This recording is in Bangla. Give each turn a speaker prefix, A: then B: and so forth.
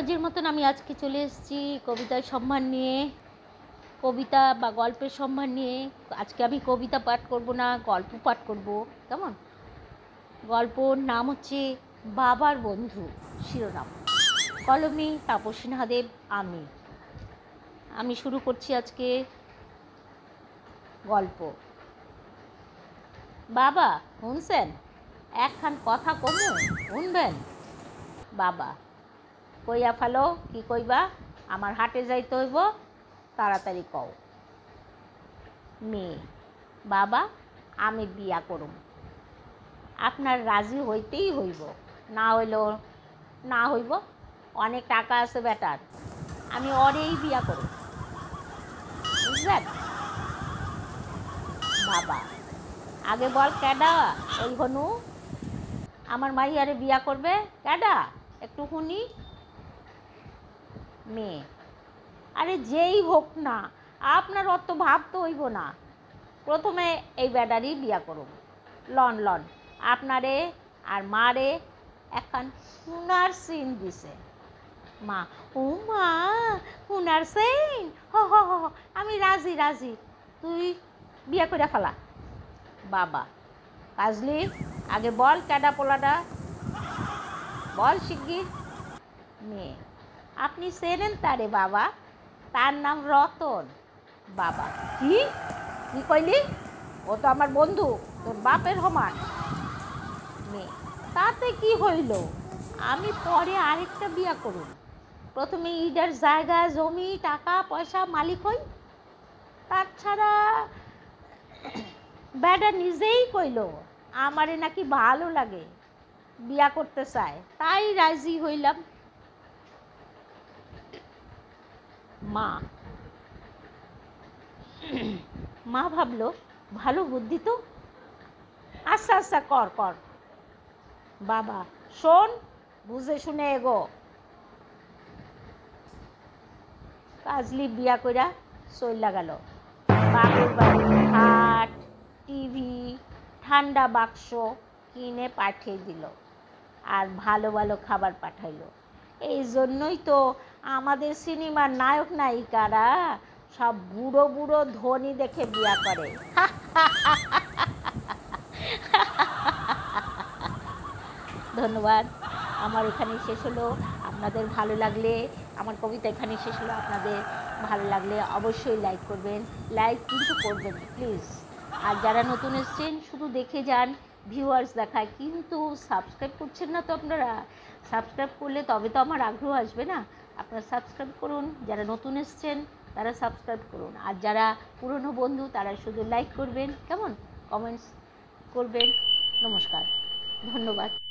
A: রোজের মতন আমি আজকে চলে এসেছি কবিতার সম্মান নিয়ে। কবিতা বা গল্পের সম্মান নিয়ে। আজকে আমি কবিতা পাঠ করব না, গল্প পাঠ করব। কেমন? গল্পর নাম হচ্ছে বাবার বন্ধু শিরোনাম। কলমে তাপস আমি। আমি শুরু করছি আজকে গল্প। বাবা, শুনছেন? একখান কথা কমু, শুনবেন? বাবা কইয়া ফেলো, কি কইবা? আমার হাটে যাইতে হইব, তাড়াতাড়ি কও। মেয়ে, বাবা, আমি বিয়া করুম। আপনার রাজি হইতেই হইব। না হইল না হইব। অনেক টাকা আছে বেটার। আমি অরেই বিয়া করুম। বুঝলেন? বাবা, আগে বল ক্যাডা ওই হনু? আমার মাইয়ারে বিয়া করবে? ক্যাডা একটু শুনি। মেয়ে। আরে যেই হোক না আপনার অত ভাবতে হইব না। প্রথমে এই ব্যাটারি বিয়া করুন। লন লন আপনারে আর মারে এখন হুনার সিন দিছে। মা ও মা হুনার সিন? হ হ হ হ, আমি রাজি রাজি। তুই বিয়া করে ফেলা। বাবা কাজলি আগে বল ক্যাডা পোলাটা। বল শিগগির। মেয়ে আপনি চেনেন তারে বাবা? তার নাম রতন। বাবা, কি? কি কইলি? ও তো আমার বন্ধু, তোর বাপের সমান। মেয়ে, তাতে কি হইল? আমি পরে আরেকটা বিয়া করুন। প্রথমে ইডার জায়গা, জমি, টাকা, পয়সা, মালিক হই। তাছাড়া ব্যাডা নিজেই কইল, আমারে নাকি ভালো লাগে। বিয়া করতে চায়, তাই রাজি হইলাম। মা। মা ভাবলো, ভালো বুদ্ধি তো? আচ্ছা আচ্ছা কর কর। বাবা, শোন, বুঝে শুনে এগো। কাজলি বিয়া কইরা চইলা গেল। বাপের বাড়ি, খাট, টিভি, ঠান্ডা বাক্স কিনে পাঠিয়ে দিল আর ভালো ভালো খাবার পাঠাইলো। এই জন্যই তো আমাদের সিনেমার নায়ক নায়িকারা সব বুড়ো বুড়ো ধনী দেখে বিয়া করে। ধন্যবাদ। আমার এখানে শেষ হলো। আপনাদের ভালো লাগলে, আমার কবিতা এখানে শেষ হলো। আপনাদের ভালো লাগলে অবশ্যই লাইক করবেন। লাইক কিন্তু করবেন প্লিজ আর যারা নতুন এসছেন, শুধু দেখে যান ভিউয়ার্স দেখায়, কিন্তু সাবস্ক্রাইব করছেন না তো আপনারা। সাবস্ক্রাইব করলে তবে তো আমার আগ্রহ আসবে না। আপনারা সাবস্ক্রাইব করুন, যারা নতুন এসছেন, তারা সাবস্ক্রাইব করুন। আর যারা পুরনো বন্ধু, তারা শুধু লাইক করবেন, কেমন? কমেন্টস করবেন। নমস্কার। ধন্যবাদ।